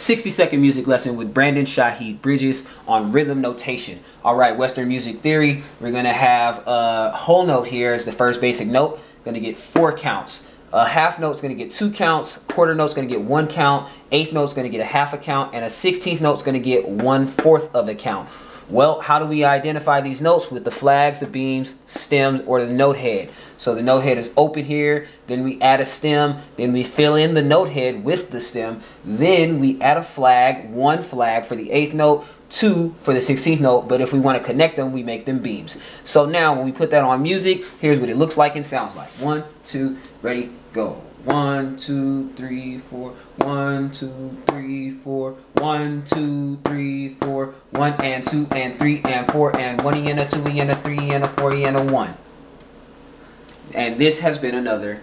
60 second music lesson with Brandon Shahid Bridges on rhythm notation. All right, Western music theory. We're gonna have a whole note here as the first basic note. Gonna get four counts. A half note's gonna get two counts, quarter note's gonna get one count, eighth note's gonna get a half a count, and a 16th note's gonna get one fourth of a count. Well, how do we identify these notes? With the flags, the beams, stems, or the note head. So the note head is open here, then we add a stem, then we fill in the note head with the stem, then we add a flag, one flag for the eighth note, two for the 16th note, but if we want to connect them, we make them beams. So now when we put that on music, here's what it looks like and sounds like. One, two, ready, go. One, two, three, four. One, two, three, four. One, two, three, four. One and two and three and four and one and a two and a three and a four and a one. And this has been another